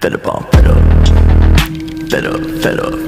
Fed up, fed up. Fed up, fed up.